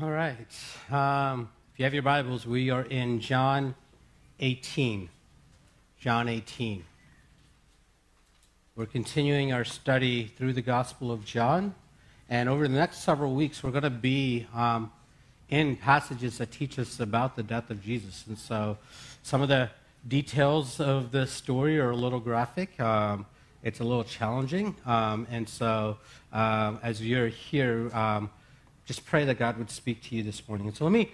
All right. Um, if you have your Bibles, we are in John 18. John 18. We're continuing our study through the Gospel of John. And over the next several weeks, we're going to be um, in passages that teach us about the death of Jesus. And so some of the details of the story are a little graphic. Um, it's a little challenging. Um, and so um, as you're here, um, just pray that God would speak to you this morning. And so let me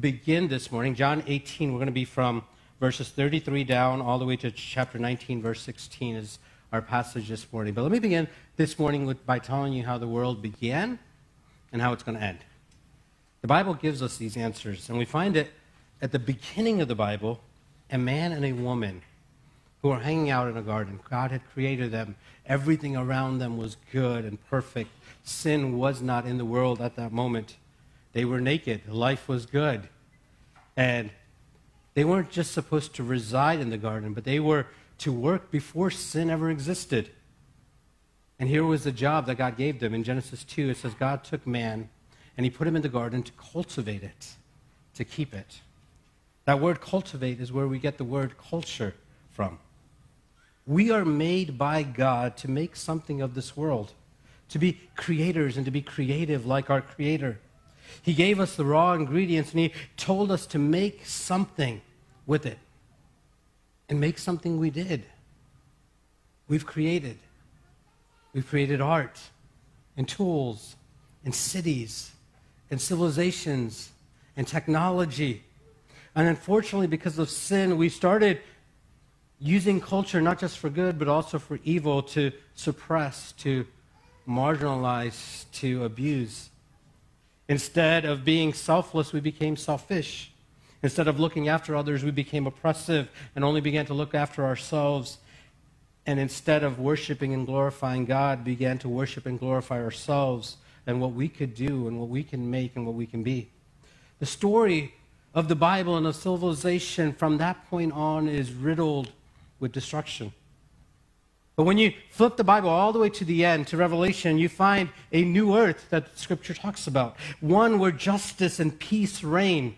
begin this morning. John 18, we're going to be from verses 33 down all the way to chapter 19, verse 16 is our passage this morning. But let me begin this morning with, by telling you how the world began and how it's going to end. The Bible gives us these answers, and we find it at the beginning of the Bible a man and a woman who are hanging out in a garden. God had created them, everything around them was good and perfect. Sin was not in the world at that moment. They were naked, life was good. And they weren't just supposed to reside in the garden, but they were to work before sin ever existed. And here was the job that God gave them. In Genesis 2, it says God took man and he put him in the garden to cultivate it, to keep it. That word cultivate is where we get the word culture from. We are made by God to make something of this world, to be creators and to be creative like our Creator. He gave us the raw ingredients and He told us to make something with it. And make something we did. We've created. We've created art and tools and cities and civilizations and technology. And unfortunately, because of sin, we started using culture not just for good, but also for evil to suppress, to marginalize, to abuse. Instead of being selfless, we became selfish. Instead of looking after others, we became oppressive and only began to look after ourselves. And instead of worshiping and glorifying God, began to worship and glorify ourselves and what we could do and what we can make and what we can be. The story of the Bible and of civilization from that point on is riddled with destruction. But when you flip the Bible all the way to the end, to Revelation, you find a new earth that Scripture talks about. One where justice and peace reign,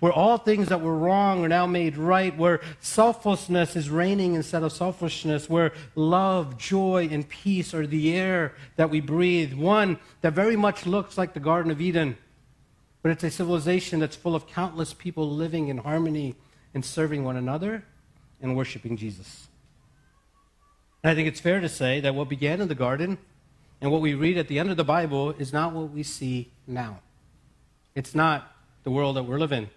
where all things that were wrong are now made right, where selflessness is reigning instead of selfishness, where love, joy, and peace are the air that we breathe. One that very much looks like the Garden of Eden, but it's a civilization that's full of countless people living in harmony and serving one another and worshiping Jesus. And I think it's fair to say that what began in the garden and what we read at the end of the Bible is not what we see now. It's not the world that we're living.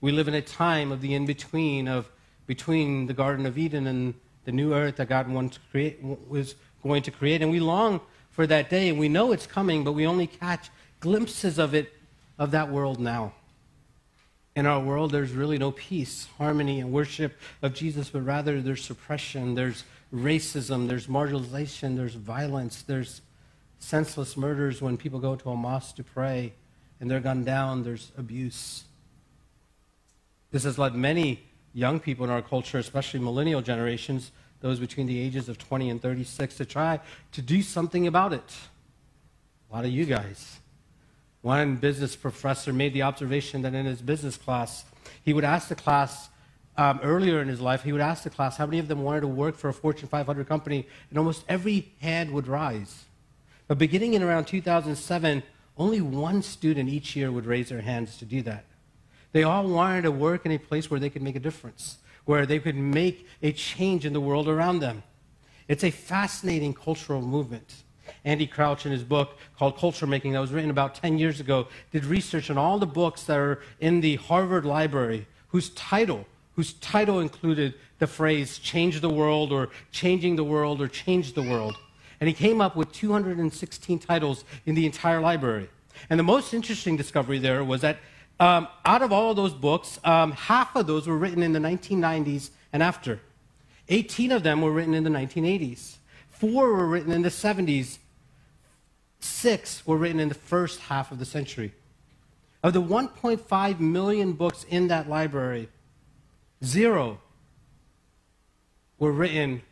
We live in a time of the in between of between the Garden of Eden and the new earth that God wants create, was going to create. And we long for that day, and we know it's coming, but we only catch glimpses of it, of that world now. In our world, there's really no peace, harmony, and worship of Jesus, but rather there's suppression, there's racism, there's marginalization, there's violence, there's senseless murders when people go to a mosque to pray and they're gunned down, there's abuse. This has led many young people in our culture, especially millennial generations, those between the ages of 20 and 36, to try to do something about it. A lot of you guys. One business professor made the observation that in his business class, he would ask the class, um, earlier in his life, he would ask the class how many of them wanted to work for a Fortune 500 company, and almost every hand would rise. But beginning in around 2007, only one student each year would raise their hands to do that. They all wanted to work in a place where they could make a difference, where they could make a change in the world around them. It's a fascinating cultural movement. Andy Crouch, in his book called Culture Making, that was written about 10 years ago, did research on all the books that are in the Harvard Library, whose title whose title included the phrase change the world or changing the world or change the world. And he came up with 216 titles in the entire library. And the most interesting discovery there was that um, out of all of those books, um, half of those were written in the 1990s and after. 18 of them were written in the 1980s. Four were written in the 70s. Six were written in the first half of the century. Of the 1.5 million books in that library, Zero were written.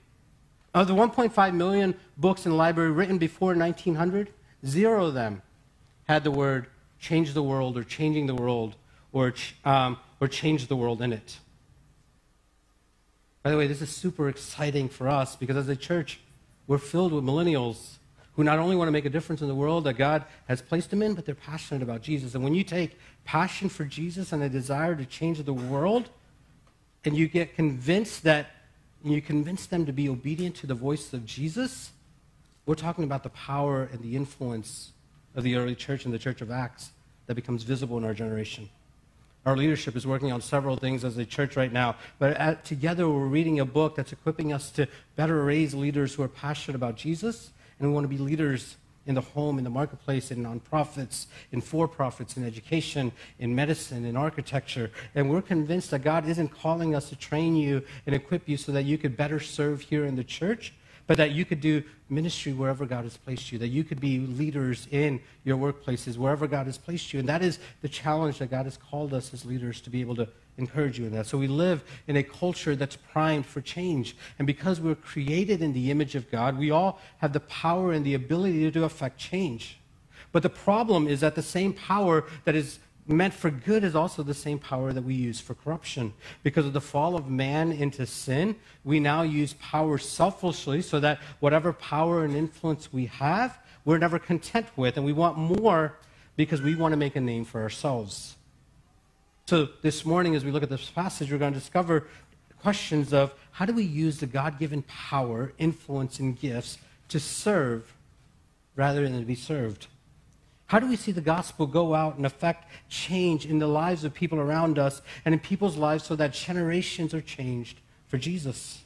Of the 1.5 million books in the library written before 1900, zero of them had the word change the world or changing the world or, um, or change the world in it. By the way, this is super exciting for us because as a church, we're filled with millennials who not only want to make a difference in the world that God has placed them in, but they're passionate about Jesus. And when you take passion for Jesus and a desire to change the world, and you get convinced that you convince them to be obedient to the voice of Jesus, we're talking about the power and the influence of the early church and the church of Acts that becomes visible in our generation. Our leadership is working on several things as a church right now, but at, together we're reading a book that's equipping us to better raise leaders who are passionate about Jesus, and we want to be leaders in the home, in the marketplace, in nonprofits, in for profits, in education, in medicine, in architecture. And we're convinced that God isn't calling us to train you and equip you so that you could better serve here in the church, but that you could do ministry wherever God has placed you, that you could be leaders in your workplaces, wherever God has placed you. And that is the challenge that God has called us as leaders to be able to encourage you in that. So we live in a culture that's primed for change. And because we're created in the image of God, we all have the power and the ability to affect change. But the problem is that the same power that is meant for good is also the same power that we use for corruption. Because of the fall of man into sin, we now use power selfishly so that whatever power and influence we have, we're never content with, and we want more because we want to make a name for ourselves. So this morning, as we look at this passage, we're going to discover questions of how do we use the God given power, influence, and gifts to serve rather than to be served? How do we see the gospel go out and affect change in the lives of people around us and in people's lives so that generations are changed for Jesus?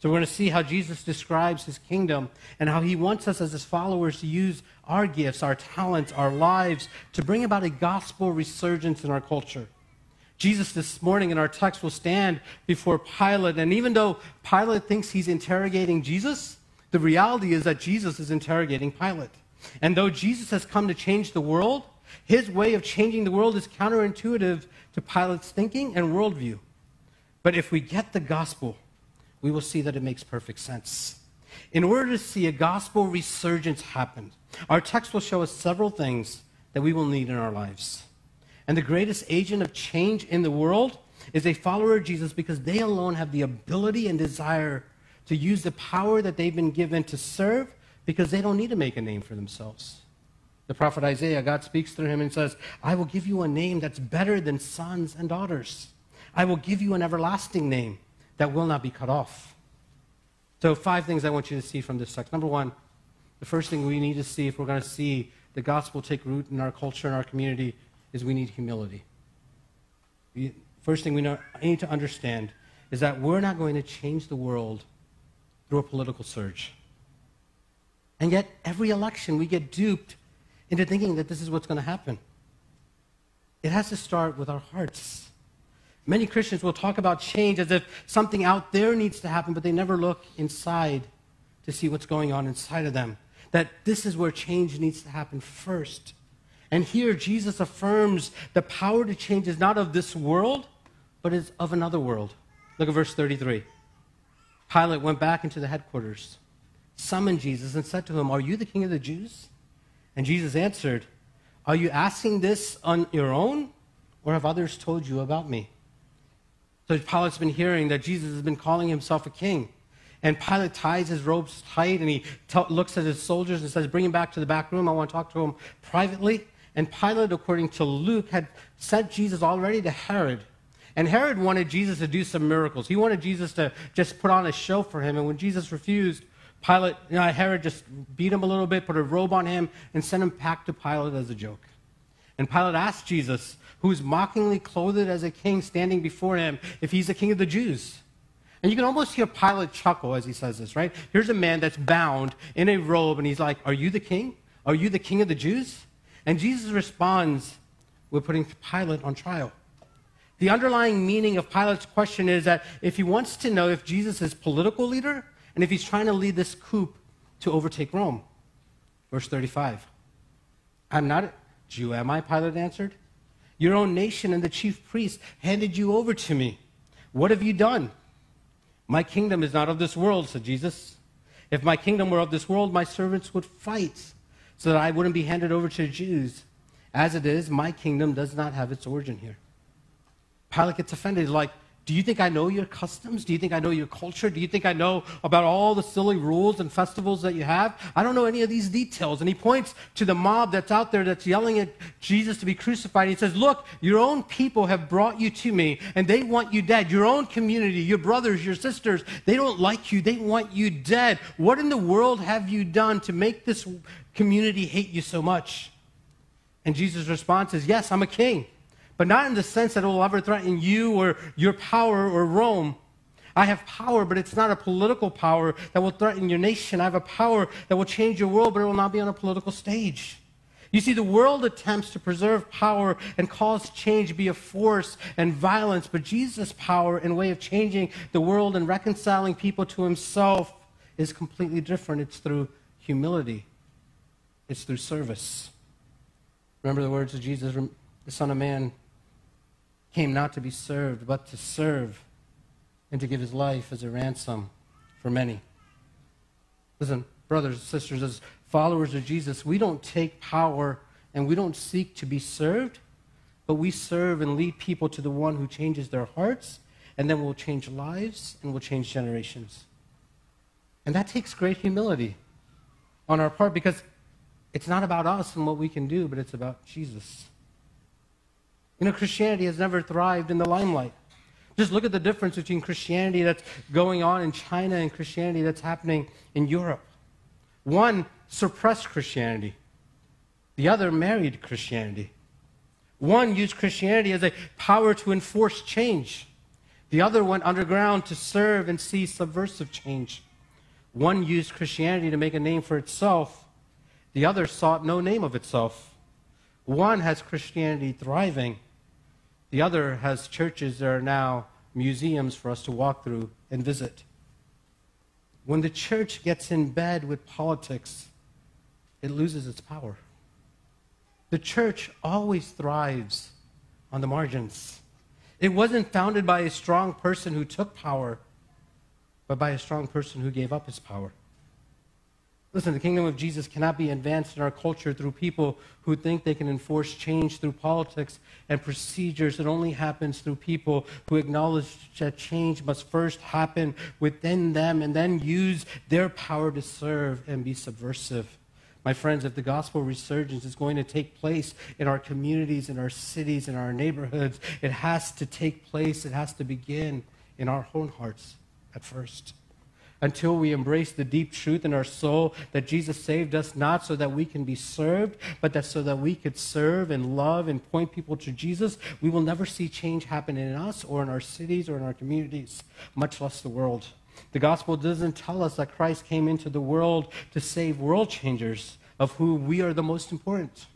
So we're going to see how Jesus describes his kingdom and how he wants us as his followers to use our gifts, our talents, our lives to bring about a gospel resurgence in our culture. Jesus this morning in our text will stand before Pilate, and even though Pilate thinks he's interrogating Jesus, the reality is that Jesus is interrogating Pilate. And though Jesus has come to change the world, his way of changing the world is counterintuitive to Pilate's thinking and worldview. But if we get the gospel, we will see that it makes perfect sense. In order to see a gospel resurgence happen, our text will show us several things that we will need in our lives. And the greatest agent of change in the world is a follower of Jesus because they alone have the ability and desire to use the power that they've been given to serve because they don't need to make a name for themselves. The prophet Isaiah, God speaks through him and says, I will give you a name that's better than sons and daughters. I will give you an everlasting name that will not be cut off. So, five things I want you to see from this text. Number one, the first thing we need to see if we're going to see the gospel take root in our culture and our community is we need humility. First thing we need to understand is that we're not going to change the world through a political surge. And yet, every election, we get duped into thinking that this is what's going to happen. It has to start with our hearts. Many Christians will talk about change as if something out there needs to happen, but they never look inside to see what's going on inside of them. That this is where change needs to happen first. And here, Jesus affirms the power to change is not of this world, but is of another world. Look at verse 33. Pilate went back into the headquarters summoned Jesus and said to him, Are you the king of the Jews? And Jesus answered, Are you asking this on your own, or have others told you about me? So Pilate's been hearing that Jesus has been calling himself a king. And Pilate ties his robes tight and he t- looks at his soldiers and says, Bring him back to the back room. I want to talk to him privately. And Pilate, according to Luke, had sent Jesus already to Herod. And Herod wanted Jesus to do some miracles. He wanted Jesus to just put on a show for him. And when Jesus refused, Pilate, you know, Herod just beat him a little bit, put a robe on him, and sent him back to Pilate as a joke. And Pilate asked Jesus, who's mockingly clothed as a king standing before him, if he's the king of the Jews. And you can almost hear Pilate chuckle as he says this, right? Here's a man that's bound in a robe, and he's like, Are you the king? Are you the king of the Jews? And Jesus responds with putting Pilate on trial. The underlying meaning of Pilate's question is that if he wants to know if Jesus is political leader and if he's trying to lead this coup to overtake Rome. Verse 35. I'm not a Jew, am I? Pilate answered. Your own nation and the chief priests handed you over to me. What have you done? My kingdom is not of this world, said Jesus. If my kingdom were of this world, my servants would fight so that I wouldn't be handed over to the Jews. As it is, my kingdom does not have its origin here. Pilate gets offended, like, do you think I know your customs? Do you think I know your culture? Do you think I know about all the silly rules and festivals that you have? I don't know any of these details. And he points to the mob that's out there that's yelling at Jesus to be crucified. He says, Look, your own people have brought you to me, and they want you dead. Your own community, your brothers, your sisters, they don't like you. They want you dead. What in the world have you done to make this community hate you so much? And Jesus' response is, Yes, I'm a king but not in the sense that it will ever threaten you or your power or Rome. I have power, but it's not a political power that will threaten your nation. I have a power that will change your world, but it will not be on a political stage. You see, the world attempts to preserve power and cause change be a force and violence, but Jesus' power and way of changing the world and reconciling people to himself is completely different. It's through humility, it's through service. Remember the words of Jesus, the Son of Man came not to be served, but to serve and to give his life as a ransom for many. Listen, brothers and sisters, as followers of Jesus, we don't take power and we don't seek to be served, but we serve and lead people to the one who changes their hearts and then will change lives and will change generations. And that takes great humility on our part because it's not about us and what we can do, but it's about Jesus. You know, Christianity has never thrived in the limelight. Just look at the difference between Christianity that's going on in China and Christianity that's happening in Europe. One suppressed Christianity, the other married Christianity. One used Christianity as a power to enforce change, the other went underground to serve and see subversive change. One used Christianity to make a name for itself, the other sought no name of itself. One has Christianity thriving, the other has churches that are now museums for us to walk through and visit. When the church gets in bed with politics, it loses its power. The church always thrives on the margins. It wasn't founded by a strong person who took power, but by a strong person who gave up his power. Listen, the kingdom of Jesus cannot be advanced in our culture through people who think they can enforce change through politics and procedures. It only happens through people who acknowledge that change must first happen within them and then use their power to serve and be subversive. My friends, if the gospel resurgence is going to take place in our communities, in our cities, in our neighborhoods, it has to take place, it has to begin in our own hearts at first until we embrace the deep truth in our soul that Jesus saved us not so that we can be served, but that so that we could serve and love and point people to Jesus, we will never see change happen in us or in our cities or in our communities, much less the world. The gospel doesn't tell us that Christ came into the world to save world changers, of whom we are the most important.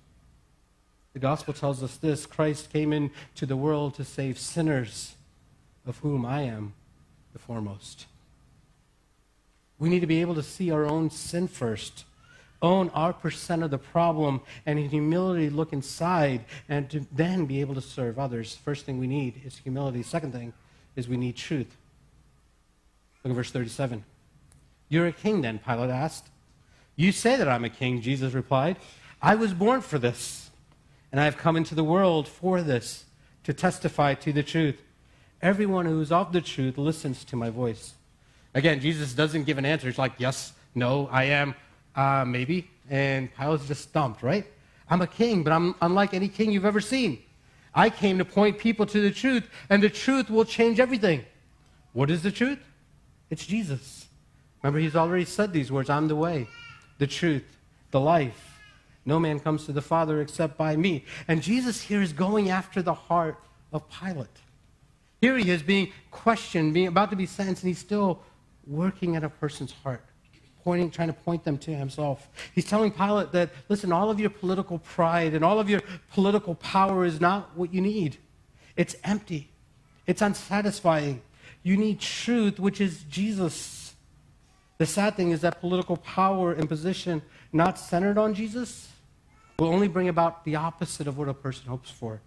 The gospel tells us this Christ came into the world to save sinners, of whom I am the foremost. We need to be able to see our own sin first, own our percent of the problem, and in humility look inside and to then be able to serve others. First thing we need is humility. Second thing is we need truth. Look at verse 37. You're a king, then, Pilate asked. You say that I'm a king, Jesus replied. I was born for this, and I have come into the world for this, to testify to the truth. Everyone who is of the truth listens to my voice. Again, Jesus doesn't give an answer. He's like, yes, no, I am, uh, maybe. And Pilate's just stumped, right? I'm a king, but I'm unlike any king you've ever seen. I came to point people to the truth, and the truth will change everything. What is the truth? It's Jesus. Remember, he's already said these words I'm the way, the truth, the life. No man comes to the Father except by me. And Jesus here is going after the heart of Pilate. Here he is being questioned, being about to be sentenced, and he's still working at a person's heart, pointing, trying to point them to himself. He's telling Pilate that, listen, all of your political pride and all of your political power is not what you need. It's empty. It's unsatisfying. You need truth, which is Jesus. The sad thing is that political power and position not centered on Jesus will only bring about the opposite of what a person hopes for.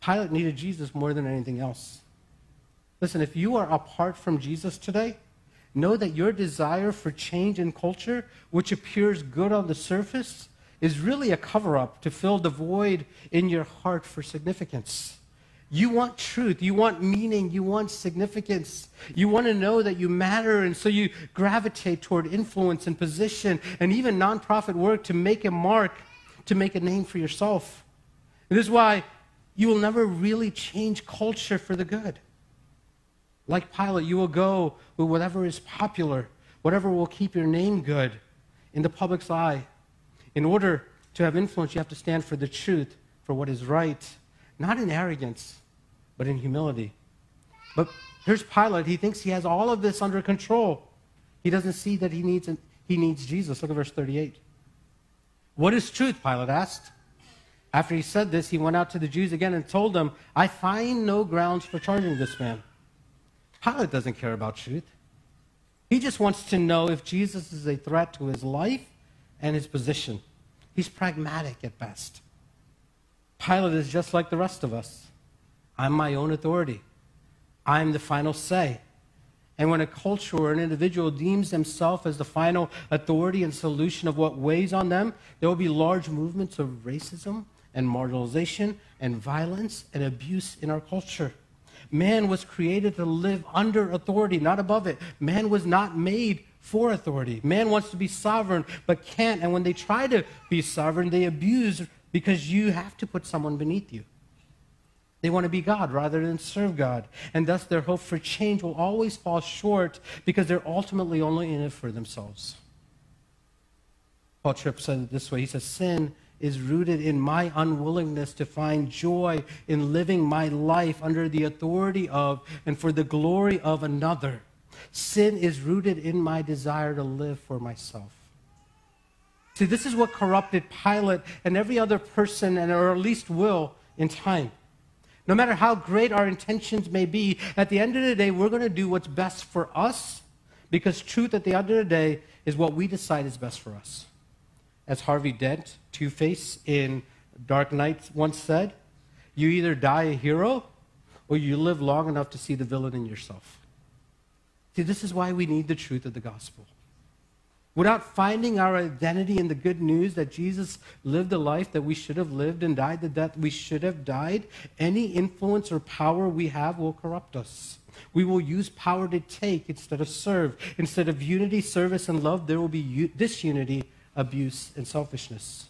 Pilate needed Jesus more than anything else. Listen, if you are apart from Jesus today, Know that your desire for change in culture, which appears good on the surface, is really a cover up to fill the void in your heart for significance. You want truth, you want meaning, you want significance. You want to know that you matter, and so you gravitate toward influence and position and even nonprofit work to make a mark, to make a name for yourself. And this is why you will never really change culture for the good. Like Pilate, you will go with whatever is popular, whatever will keep your name good in the public's eye. In order to have influence, you have to stand for the truth, for what is right, not in arrogance, but in humility. But here's Pilate. He thinks he has all of this under control. He doesn't see that he needs, he needs Jesus. Look at verse 38. What is truth? Pilate asked. After he said this, he went out to the Jews again and told them, I find no grounds for charging this man. Pilate doesn't care about truth. He just wants to know if Jesus is a threat to his life and his position. He's pragmatic at best. Pilate is just like the rest of us. I'm my own authority. I'm the final say. And when a culture or an individual deems themselves as the final authority and solution of what weighs on them, there will be large movements of racism and marginalization and violence and abuse in our culture. Man was created to live under authority, not above it. Man was not made for authority. Man wants to be sovereign, but can't. And when they try to be sovereign, they abuse because you have to put someone beneath you. They want to be God rather than serve God. And thus, their hope for change will always fall short because they're ultimately only in it for themselves. Paul Tripp said it this way He says, Sin is rooted in my unwillingness to find joy in living my life under the authority of and for the glory of another. Sin is rooted in my desire to live for myself. See, this is what corrupted Pilate and every other person, and or at least will in time. No matter how great our intentions may be, at the end of the day, we're going to do what's best for us because truth at the end of the day is what we decide is best for us as Harvey Dent, Two Face in Dark Knight once said, you either die a hero or you live long enough to see the villain in yourself. See, this is why we need the truth of the gospel. Without finding our identity in the good news that Jesus lived the life that we should have lived and died the death we should have died, any influence or power we have will corrupt us. We will use power to take instead of serve. Instead of unity, service, and love, there will be disunity abuse, and selfishness.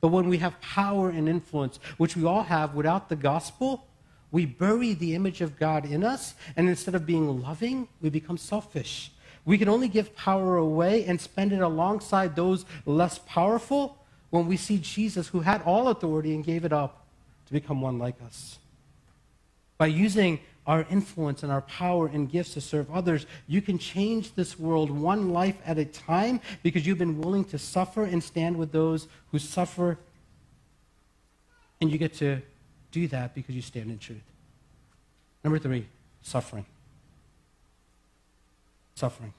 But when we have power and influence, which we all have without the gospel, we bury the image of God in us, and instead of being loving, we become selfish. We can only give power away and spend it alongside those less powerful when we see Jesus, who had all authority and gave it up to become one like us. By using our influence and our power and gifts to serve others, you can change this world one life at a time because you've been willing to suffer and stand with those who suffer. And you get to do that because you stand in truth. Number three, suffering. Suffering.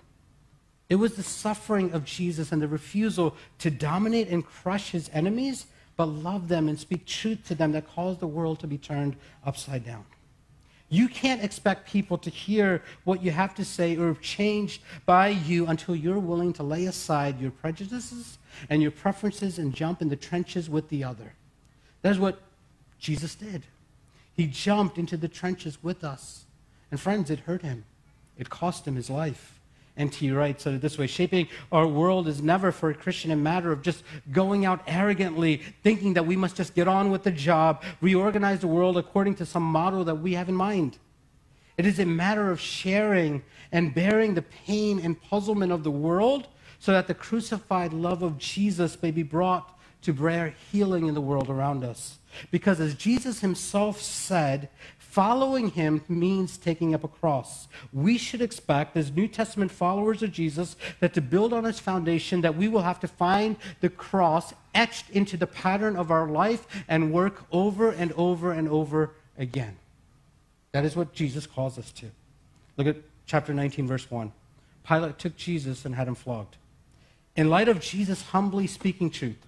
It was the suffering of Jesus and the refusal to dominate and crush his enemies, but love them and speak truth to them that caused the world to be turned upside down. You can't expect people to hear what you have to say or changed by you until you're willing to lay aside your prejudices and your preferences and jump in the trenches with the other. That's what Jesus did. He jumped into the trenches with us. And friends, it hurt him. It cost him his life. N.T. Wright said it this way Shaping our world is never for a Christian a matter of just going out arrogantly, thinking that we must just get on with the job, reorganize the world according to some model that we have in mind. It is a matter of sharing and bearing the pain and puzzlement of the world so that the crucified love of Jesus may be brought to bear healing in the world around us. Because as Jesus himself said, Following him means taking up a cross. We should expect, as New Testament followers of Jesus, that to build on his foundation, that we will have to find the cross etched into the pattern of our life and work over and over and over again. That is what Jesus calls us to. Look at chapter 19, verse 1. Pilate took Jesus and had him flogged. In light of Jesus humbly speaking truth,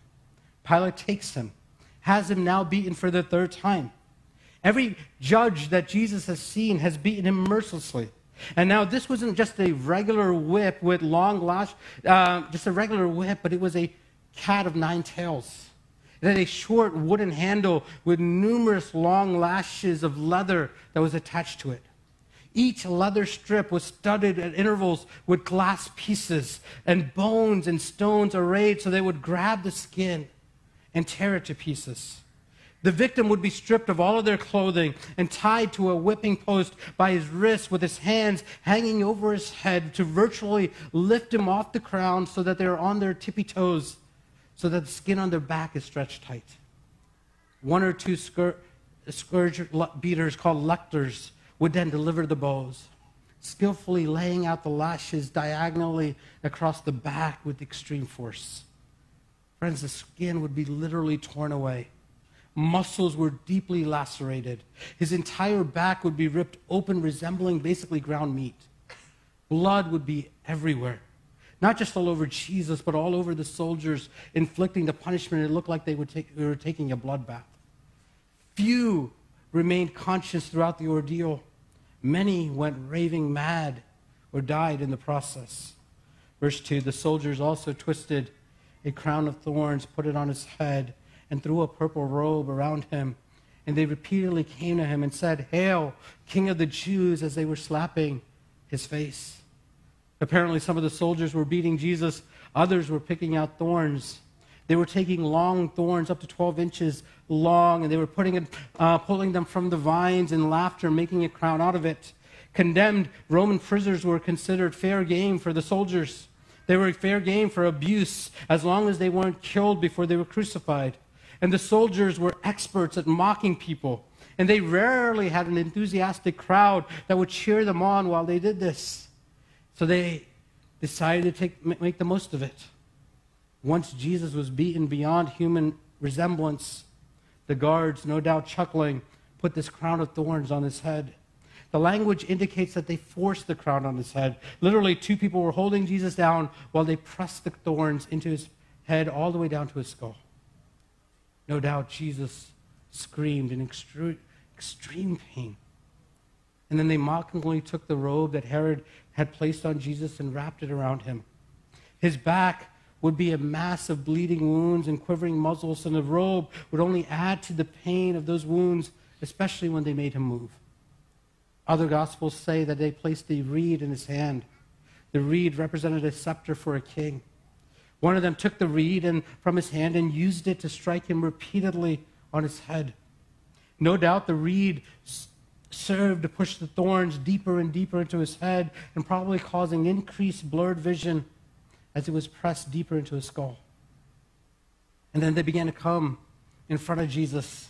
Pilate takes him, has him now beaten for the third time. Every judge that Jesus has seen has beaten him mercilessly. And now this wasn't just a regular whip with long lash, uh, just a regular whip, but it was a cat of nine tails. It had a short wooden handle with numerous long lashes of leather that was attached to it. Each leather strip was studded at intervals with glass pieces and bones and stones arrayed so they would grab the skin and tear it to pieces. The victim would be stripped of all of their clothing and tied to a whipping post by his wrists with his hands hanging over his head to virtually lift him off the ground so that they're on their tippy toes, so that the skin on their back is stretched tight. One or two scourge uh, beaters called lectors would then deliver the blows, skillfully laying out the lashes diagonally across the back with extreme force. Friends, the skin would be literally torn away Muscles were deeply lacerated. His entire back would be ripped open, resembling basically ground meat. Blood would be everywhere. Not just all over Jesus, but all over the soldiers inflicting the punishment. It looked like they, take, they were taking a bloodbath. Few remained conscious throughout the ordeal. Many went raving mad or died in the process. Verse 2 The soldiers also twisted a crown of thorns, put it on his head and threw a purple robe around him. And they repeatedly came to him and said, Hail, King of the Jews, as they were slapping his face. Apparently, some of the soldiers were beating Jesus, others were picking out thorns. They were taking long thorns, up to 12 inches long, and they were putting it, uh, pulling them from the vines in laughter, making a crown out of it. Condemned Roman prisoners were considered fair game for the soldiers. They were fair game for abuse as long as they weren't killed before they were crucified. And the soldiers were experts at mocking people. And they rarely had an enthusiastic crowd that would cheer them on while they did this. So they decided to take, make the most of it. Once Jesus was beaten beyond human resemblance, the guards, no doubt chuckling, put this crown of thorns on his head. The language indicates that they forced the crown on his head. Literally, two people were holding Jesus down while they pressed the thorns into his head all the way down to his skull. No doubt Jesus screamed in extreme, extreme pain. And then they mockingly took the robe that Herod had placed on Jesus and wrapped it around him. His back would be a mass of bleeding wounds and quivering muscles, and the robe would only add to the pain of those wounds, especially when they made him move. Other gospels say that they placed a reed in his hand. The reed represented a scepter for a king. One of them took the reed and, from his hand and used it to strike him repeatedly on his head. No doubt the reed served to push the thorns deeper and deeper into his head and probably causing increased blurred vision as it was pressed deeper into his skull. And then they began to come in front of Jesus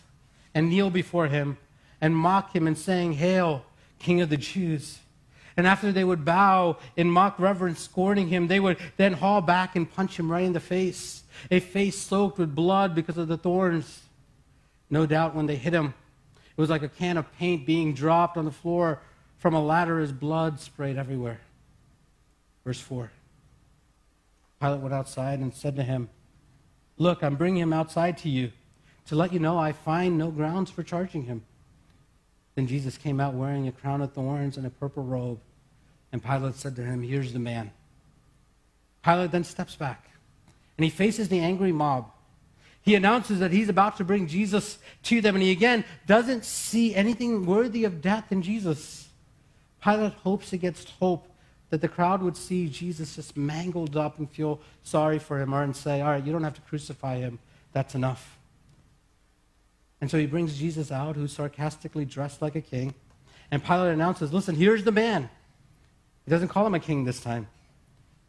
and kneel before him and mock him and saying, Hail, King of the Jews. And after they would bow in mock reverence, scorning him, they would then haul back and punch him right in the face, a face soaked with blood because of the thorns. No doubt when they hit him, it was like a can of paint being dropped on the floor from a ladder as blood sprayed everywhere. Verse 4 Pilate went outside and said to him, Look, I'm bringing him outside to you to let you know I find no grounds for charging him. Then Jesus came out wearing a crown of thorns and a purple robe. And Pilate said to him, Here's the man. Pilate then steps back and he faces the angry mob. He announces that he's about to bring Jesus to them, and he again doesn't see anything worthy of death in Jesus. Pilate hopes against hope that the crowd would see Jesus just mangled up and feel sorry for him, or and say, All right, you don't have to crucify him. That's enough. And so he brings Jesus out, who's sarcastically dressed like a king. And Pilate announces, Listen, here's the man. He doesn't call him a king this time.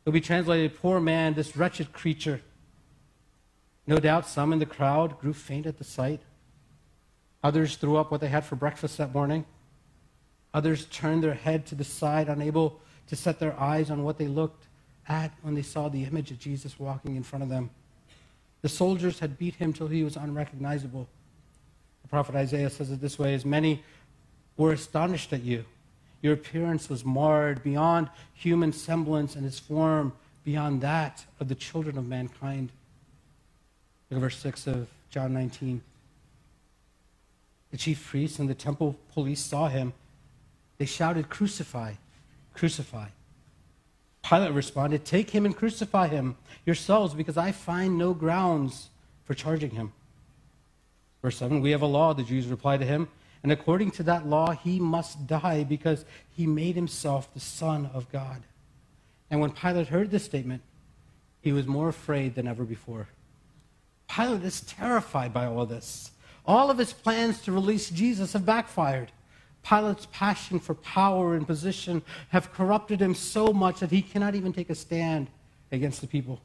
It'll be translated, Poor man, this wretched creature. No doubt some in the crowd grew faint at the sight. Others threw up what they had for breakfast that morning. Others turned their head to the side, unable to set their eyes on what they looked at when they saw the image of Jesus walking in front of them. The soldiers had beat him till he was unrecognizable. The prophet Isaiah says it this way as many were astonished at you. Your appearance was marred beyond human semblance, and his form beyond that of the children of mankind. Look at verse 6 of John 19. The chief priests and the temple police saw him. They shouted, Crucify, crucify. Pilate responded, Take him and crucify him yourselves, because I find no grounds for charging him. Verse 7 We have a law, the Jews replied to him, and according to that law, he must die because he made himself the Son of God. And when Pilate heard this statement, he was more afraid than ever before. Pilate is terrified by all this. All of his plans to release Jesus have backfired. Pilate's passion for power and position have corrupted him so much that he cannot even take a stand against the people.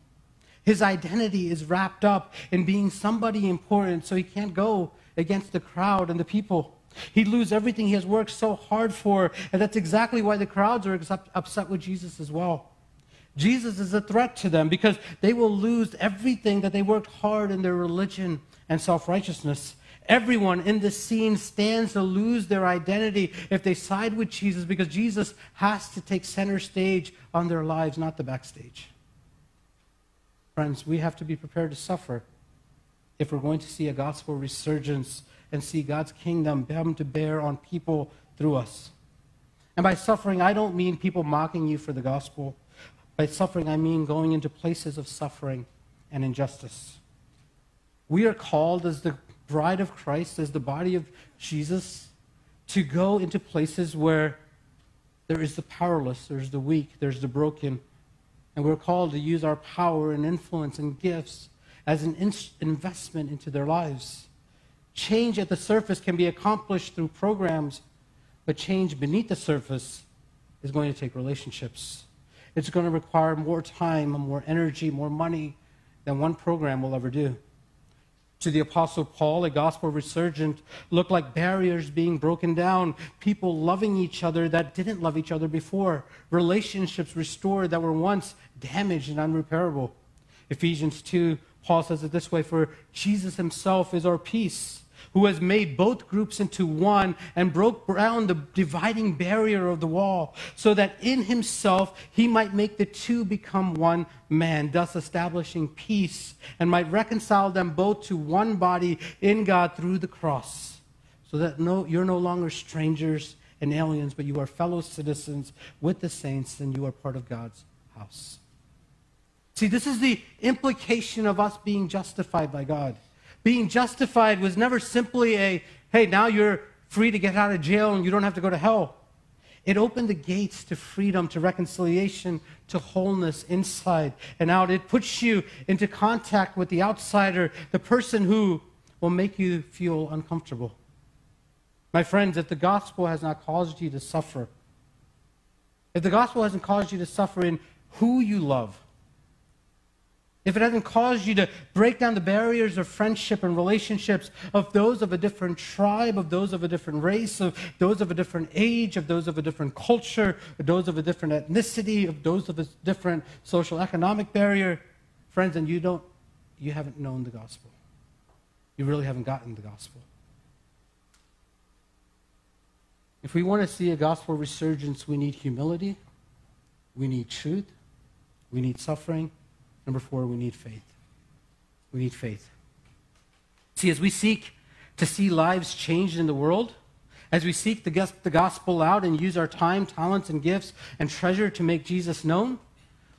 His identity is wrapped up in being somebody important, so he can't go against the crowd and the people. He'd lose everything he has worked so hard for, and that's exactly why the crowds are upset with Jesus as well. Jesus is a threat to them because they will lose everything that they worked hard in their religion and self righteousness. Everyone in this scene stands to lose their identity if they side with Jesus because Jesus has to take center stage on their lives, not the backstage. Friends, we have to be prepared to suffer if we're going to see a gospel resurgence and see God's kingdom come to bear on people through us. And by suffering, I don't mean people mocking you for the gospel. By suffering, I mean going into places of suffering and injustice. We are called as the bride of Christ, as the body of Jesus, to go into places where there is the powerless, there's the weak, there's the broken. And we're called to use our power and influence and gifts as an in- investment into their lives. Change at the surface can be accomplished through programs, but change beneath the surface is going to take relationships. It's going to require more time, more energy, more money than one program will ever do. To the Apostle Paul, a gospel resurgent looked like barriers being broken down, people loving each other that didn't love each other before, relationships restored that were once damaged and unrepairable. Ephesians 2, Paul says it this way For Jesus himself is our peace who has made both groups into one and broke down the dividing barrier of the wall, so that in himself he might make the two become one man, thus establishing peace, and might reconcile them both to one body in God through the cross, so that no, you're no longer strangers and aliens, but you are fellow citizens with the saints, and you are part of God's house. See, this is the implication of us being justified by God. Being justified was never simply a, hey, now you're free to get out of jail and you don't have to go to hell. It opened the gates to freedom, to reconciliation, to wholeness inside and out. It puts you into contact with the outsider, the person who will make you feel uncomfortable. My friends, if the gospel has not caused you to suffer, if the gospel hasn't caused you to suffer in who you love, if it hasn't caused you to break down the barriers of friendship and relationships of those of a different tribe, of those of a different race, of those of a different age, of those of a different culture, of those of a different ethnicity, of those of a different social economic barrier, friends, and you don't, you haven't known the gospel. You really haven't gotten the gospel. If we want to see a gospel resurgence, we need humility, we need truth, we need suffering Number four, we need faith. We need faith. See, as we seek to see lives changed in the world, as we seek the gospel out and use our time, talents, and gifts and treasure to make Jesus known,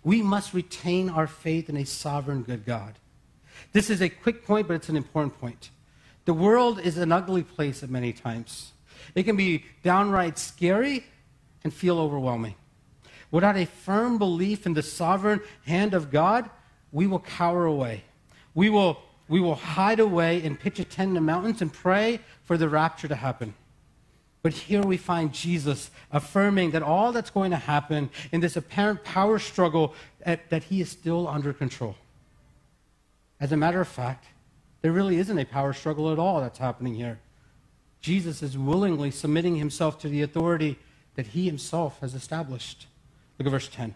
we must retain our faith in a sovereign good God. This is a quick point, but it's an important point. The world is an ugly place at many times. It can be downright scary and feel overwhelming. Without a firm belief in the sovereign hand of God, we will cower away. We will, we will hide away and pitch a tent in the mountains and pray for the rapture to happen. But here we find Jesus affirming that all that's going to happen in this apparent power struggle, that, that he is still under control. As a matter of fact, there really isn't a power struggle at all that's happening here. Jesus is willingly submitting himself to the authority that he himself has established. Look at verse 10.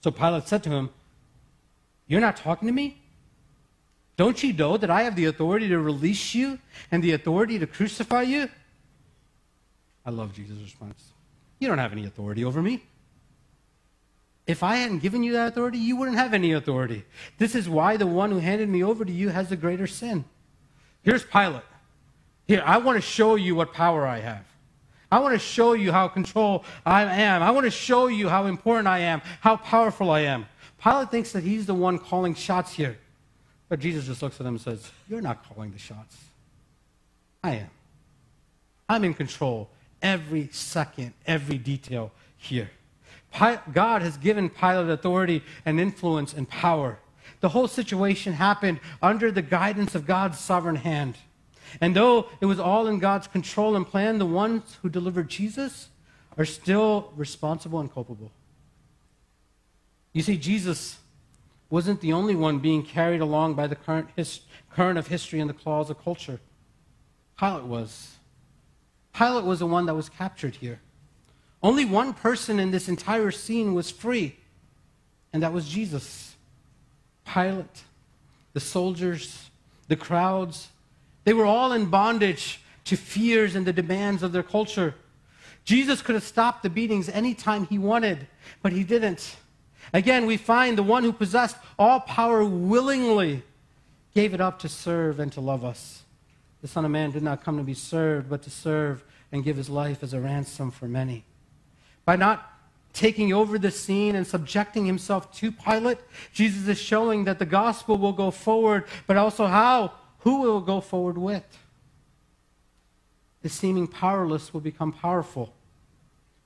So Pilate said to him, You're not talking to me? Don't you know that I have the authority to release you and the authority to crucify you? I love Jesus' response. You don't have any authority over me. If I hadn't given you that authority, you wouldn't have any authority. This is why the one who handed me over to you has the greater sin. Here's Pilate. Here, I want to show you what power I have. I want to show you how control I am. I want to show you how important I am, how powerful I am. Pilate thinks that he's the one calling shots here. But Jesus just looks at him and says, You're not calling the shots. I am. I'm in control every second, every detail here. God has given Pilate authority and influence and power. The whole situation happened under the guidance of God's sovereign hand. And though it was all in God's control and plan, the ones who delivered Jesus are still responsible and culpable. You see, Jesus wasn't the only one being carried along by the current, his, current of history and the claws of culture. Pilate was. Pilate was the one that was captured here. Only one person in this entire scene was free, and that was Jesus. Pilate, the soldiers, the crowds, they were all in bondage to fears and the demands of their culture. Jesus could have stopped the beatings anytime he wanted, but he didn't. Again, we find the one who possessed all power willingly gave it up to serve and to love us. The Son of Man did not come to be served, but to serve and give his life as a ransom for many. By not taking over the scene and subjecting himself to Pilate, Jesus is showing that the gospel will go forward, but also how, who will go forward with. The seeming powerless will become powerful.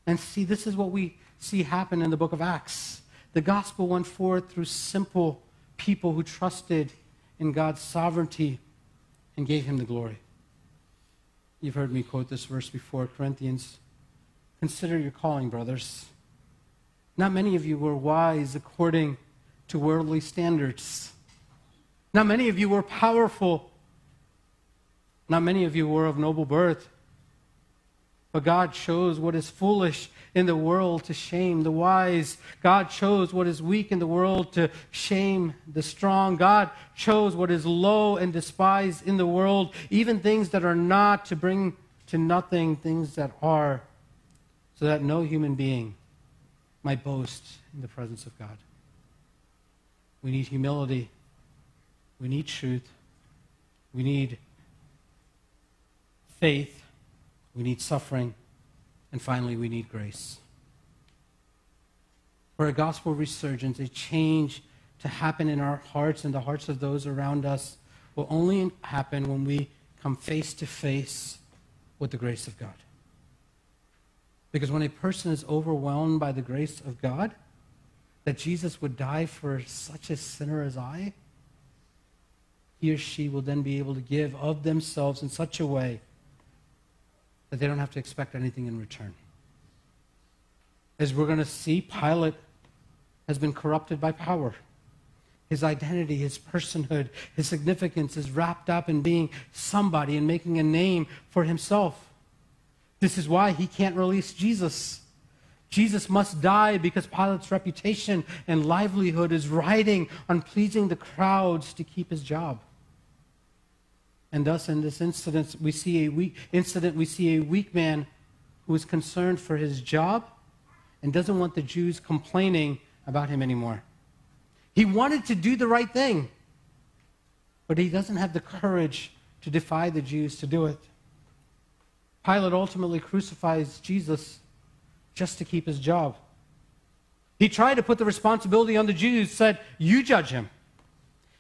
And see, this is what we see happen in the book of Acts. The gospel went forward through simple people who trusted in God's sovereignty and gave him the glory. You've heard me quote this verse before, Corinthians. Consider your calling, brothers. Not many of you were wise according to worldly standards. Not many of you were powerful. Not many of you were of noble birth. But God chose what is foolish in the world to shame the wise. God chose what is weak in the world to shame the strong. God chose what is low and despised in the world, even things that are not, to bring to nothing things that are, so that no human being might boast in the presence of God. We need humility. We need truth. We need faith. We need suffering. And finally, we need grace. For a gospel resurgence, a change to happen in our hearts and the hearts of those around us, will only happen when we come face to face with the grace of God. Because when a person is overwhelmed by the grace of God, that Jesus would die for such a sinner as I, he or she will then be able to give of themselves in such a way that they don't have to expect anything in return. As we're going to see, Pilate has been corrupted by power. His identity, his personhood, his significance is wrapped up in being somebody and making a name for himself. This is why he can't release Jesus. Jesus must die because Pilate's reputation and livelihood is riding on pleasing the crowds to keep his job. And thus, in this incident, we see a weak incident. We see a weak man who is concerned for his job and doesn't want the Jews complaining about him anymore. He wanted to do the right thing, but he doesn't have the courage to defy the Jews to do it. Pilate ultimately crucifies Jesus just to keep his job. He tried to put the responsibility on the Jews, said, You judge him.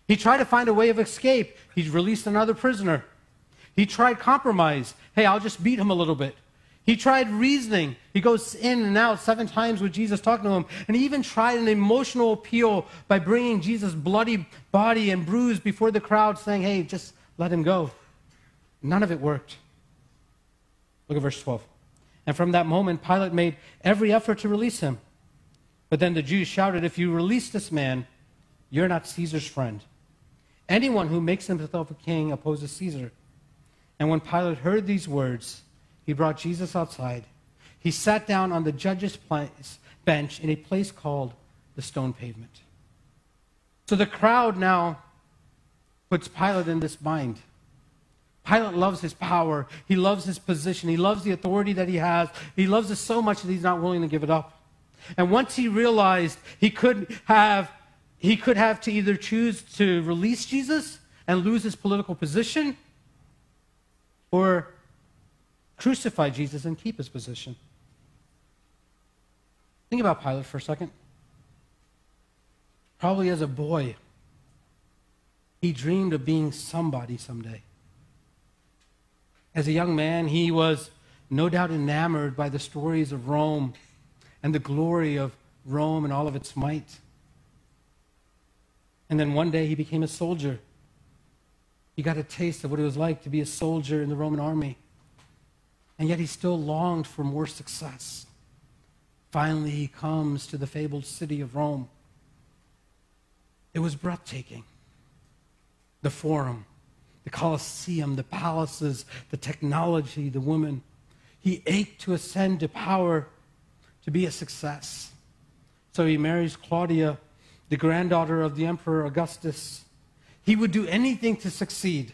He tried to find a way of escape. He released another prisoner. He tried compromise. Hey, I'll just beat him a little bit. He tried reasoning. He goes in and out seven times with Jesus talking to him. And he even tried an emotional appeal by bringing Jesus' bloody body and bruise before the crowd, saying, Hey, just let him go. None of it worked. Look at verse 12. And from that moment, Pilate made every effort to release him. But then the Jews shouted, If you release this man, you're not Caesar's friend. Anyone who makes himself a king opposes Caesar. And when Pilate heard these words, he brought Jesus outside. He sat down on the judge's place, bench in a place called the stone pavement. So the crowd now puts Pilate in this bind. Pilate loves his power. He loves his position. He loves the authority that he has. He loves it so much that he's not willing to give it up. And once he realized he couldn't have he could have to either choose to release Jesus and lose his political position or crucify Jesus and keep his position. Think about Pilate for a second. Probably as a boy, he dreamed of being somebody someday. As a young man, he was no doubt enamored by the stories of Rome and the glory of Rome and all of its might. And then one day he became a soldier. He got a taste of what it was like to be a soldier in the Roman army. And yet he still longed for more success. Finally, he comes to the fabled city of Rome. It was breathtaking. The Forum, the Colosseum, the palaces, the technology, the women. He ached to ascend to power, to be a success. So he marries Claudia, the granddaughter of the Emperor Augustus. He would do anything to succeed.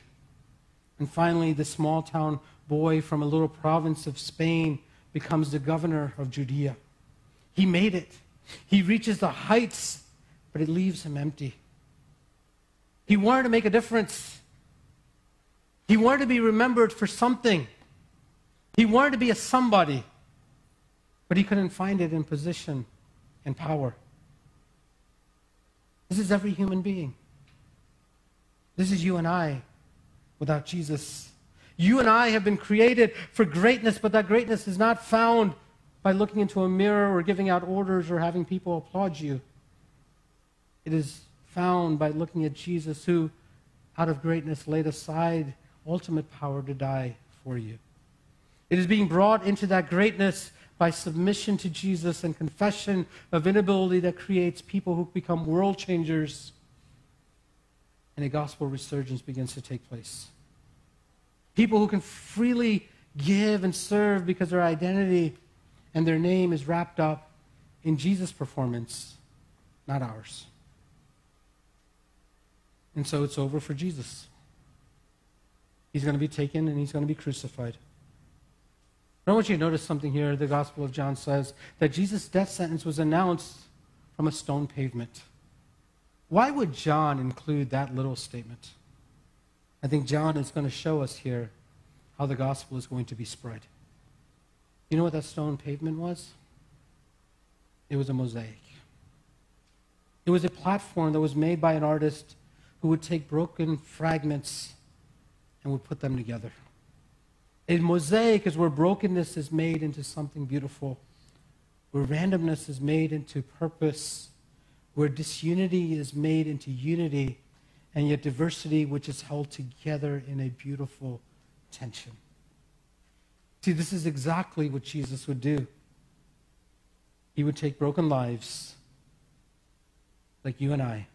And finally, the small town boy from a little province of Spain becomes the governor of Judea. He made it. He reaches the heights, but it leaves him empty. He wanted to make a difference. He wanted to be remembered for something. He wanted to be a somebody, but he couldn't find it in position and power. This is every human being. This is you and I without Jesus. You and I have been created for greatness, but that greatness is not found by looking into a mirror or giving out orders or having people applaud you. It is found by looking at Jesus, who, out of greatness, laid aside ultimate power to die for you. It is being brought into that greatness by submission to Jesus and confession of inability that creates people who become world changers, and a gospel resurgence begins to take place. People who can freely give and serve because their identity and their name is wrapped up in Jesus' performance, not ours. And so it's over for Jesus. He's going to be taken and he's going to be crucified. I want you to notice something here. The Gospel of John says that Jesus' death sentence was announced from a stone pavement. Why would John include that little statement? I think John is going to show us here how the gospel is going to be spread. You know what that stone pavement was? It was a mosaic. It was a platform that was made by an artist who would take broken fragments and would put them together. A mosaic is where brokenness is made into something beautiful, where randomness is made into purpose, where disunity is made into unity and yet diversity which is held together in a beautiful tension. See, this is exactly what Jesus would do. He would take broken lives like you and I.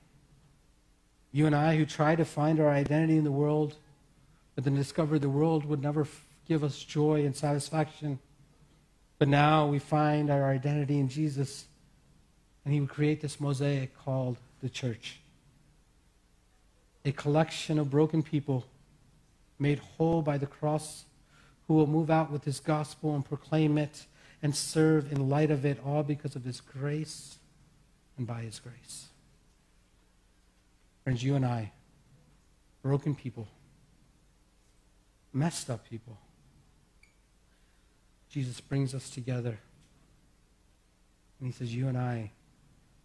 You and I who try to find our identity in the world, but then discover the world would never give us joy and satisfaction. But now we find our identity in Jesus, and He would create this mosaic called the church a collection of broken people made whole by the cross who will move out with his gospel and proclaim it and serve in light of it, all because of his grace and by his grace. Friends, you and I, broken people, messed up people, Jesus brings us together. And he says, You and I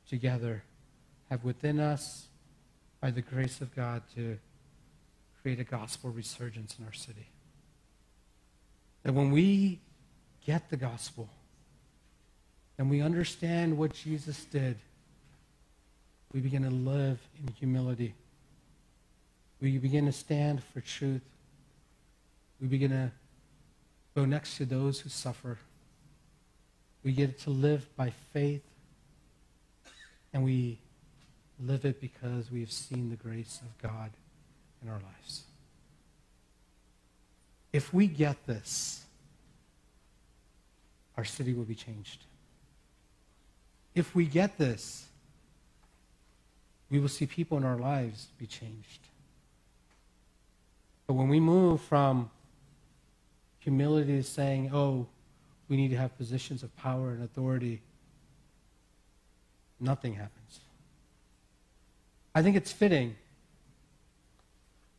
together have within us by the grace of God to create a gospel resurgence in our city. That when we get the gospel and we understand what Jesus did, we begin to live in humility. We begin to stand for truth. We begin to go next to those who suffer. We get to live by faith. And we live it because we've seen the grace of God in our lives. If we get this, our city will be changed. If we get this, we will see people in our lives be changed. But when we move from humility is saying, oh, we need to have positions of power and authority, nothing happens. I think it's fitting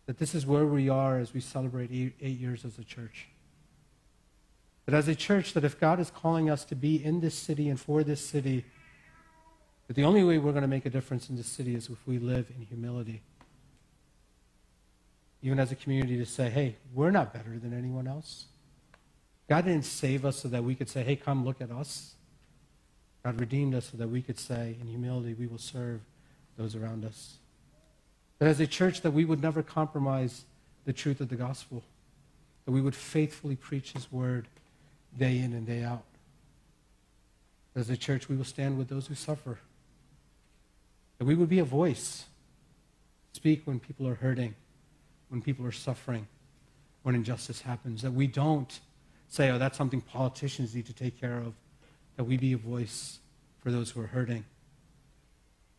that this is where we are as we celebrate eight, eight years as a church. That as a church, that if God is calling us to be in this city and for this city, that the only way we're going to make a difference in this city is if we live in humility. Even as a community, to say, hey, we're not better than anyone else. God didn't save us so that we could say, hey, come look at us. God redeemed us so that we could say, in humility, we will serve those around us. That as a church, that we would never compromise the truth of the gospel. That we would faithfully preach his word day in and day out. As a church, we will stand with those who suffer. That we would be a voice. Speak when people are hurting, when people are suffering, when injustice happens. That we don't say, oh, that's something politicians need to take care of. That we be a voice for those who are hurting.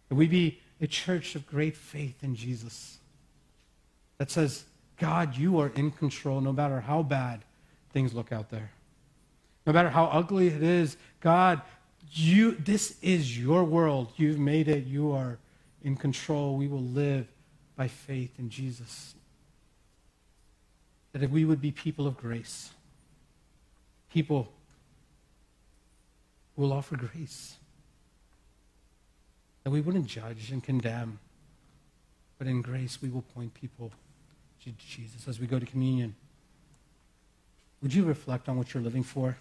That we be a church of great faith in Jesus. That says, God, you are in control no matter how bad things look out there. No matter how ugly it is, God, you, this is your world. You've made it. You are in control. We will live by faith in Jesus. That if we would be people of grace, people will offer grace. That we wouldn't judge and condemn, but in grace we will point people to Jesus as we go to communion. Would you reflect on what you're living for?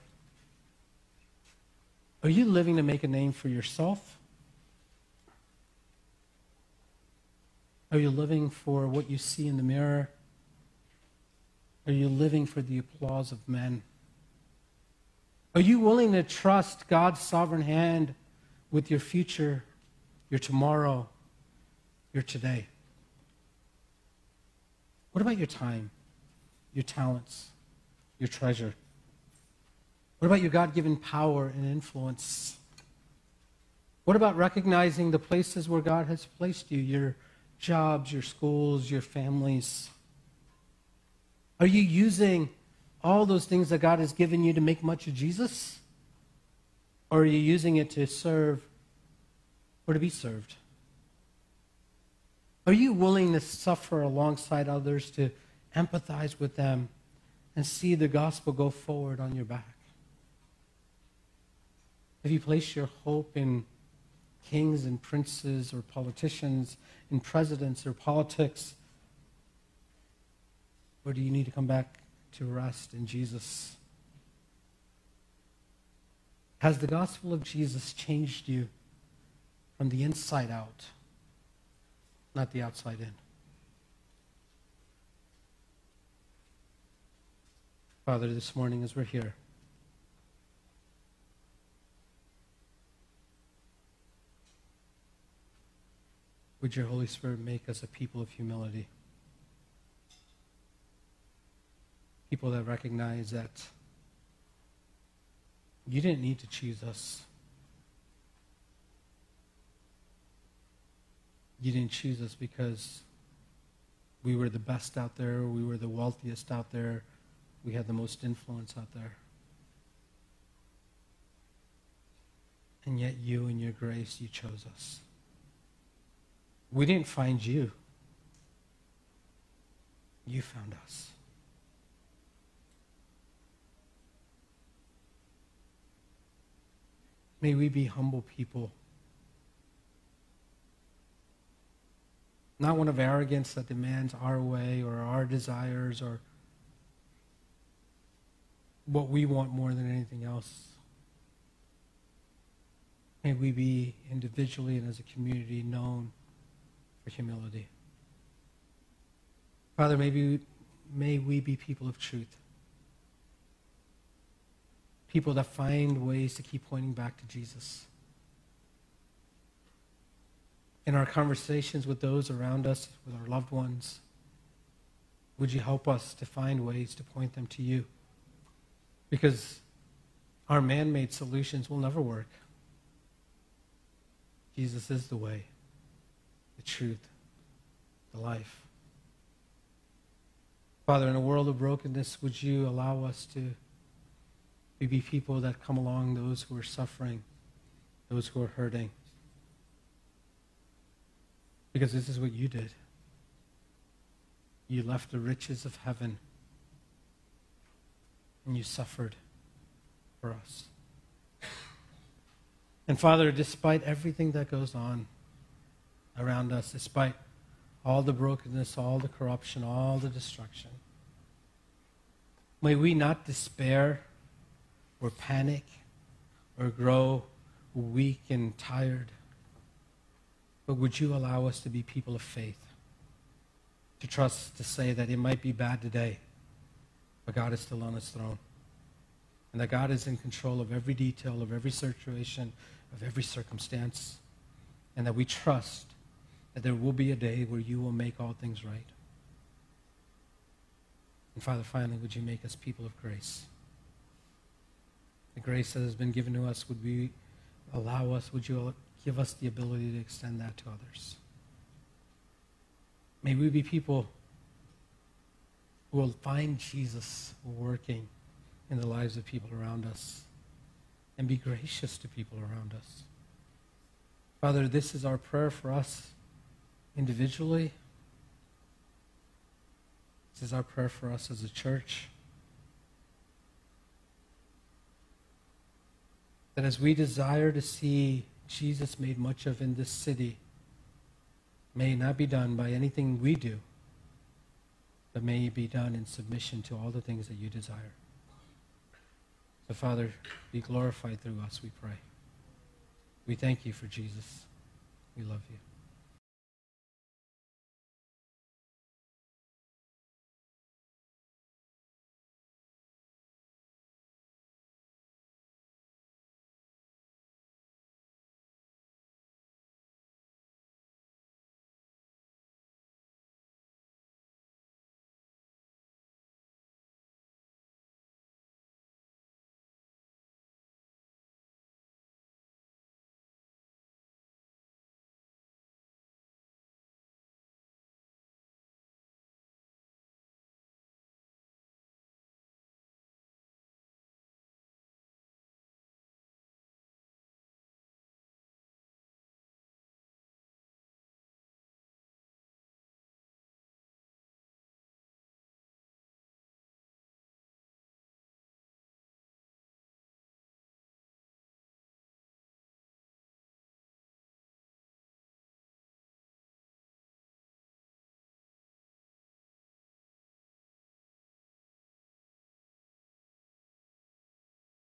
Are you living to make a name for yourself? Are you living for what you see in the mirror? Are you living for the applause of men? Are you willing to trust God's sovereign hand with your future, your tomorrow, your today? What about your time, your talents, your treasure? What about your God given power and influence? What about recognizing the places where God has placed you, your jobs, your schools, your families? Are you using all those things that God has given you to make much of Jesus? Or are you using it to serve or to be served? Are you willing to suffer alongside others, to empathize with them, and see the gospel go forward on your back? Have you placed your hope in kings and princes or politicians, in presidents or politics? Or do you need to come back to rest in Jesus? Has the gospel of Jesus changed you from the inside out, not the outside in? Father, this morning as we're here, would your Holy Spirit make us a people of humility? People that recognize that you didn't need to choose us. You didn't choose us because we were the best out there, we were the wealthiest out there, we had the most influence out there. And yet, you, in your grace, you chose us. We didn't find you, you found us. May we be humble people. Not one of arrogance that demands our way or our desires or what we want more than anything else. May we be individually and as a community known for humility. Father, maybe may we be people of truth people that find ways to keep pointing back to Jesus. In our conversations with those around us, with our loved ones, would you help us to find ways to point them to you? Because our man made solutions will never work. Jesus is the way, the truth, the life. Father, in a world of brokenness, would you allow us to we be people that come along those who are suffering, those who are hurting. Because this is what you did. You left the riches of heaven and you suffered for us. And Father, despite everything that goes on around us, despite all the brokenness, all the corruption, all the destruction, may we not despair or panic or grow weak and tired. But would you allow us to be people of faith? To trust, to say that it might be bad today, but God is still on his throne. And that God is in control of every detail, of every situation, of every circumstance. And that we trust that there will be a day where you will make all things right. And Father, finally, would you make us people of grace? The grace that has been given to us, would we allow us, would you give us the ability to extend that to others? May we be people who will find Jesus working in the lives of people around us and be gracious to people around us. Father, this is our prayer for us individually. This is our prayer for us as a church. That as we desire to see Jesus made much of in this city, may not be done by anything we do, but may it be done in submission to all the things that you desire. So, Father, be glorified through us, we pray. We thank you for Jesus. We love you.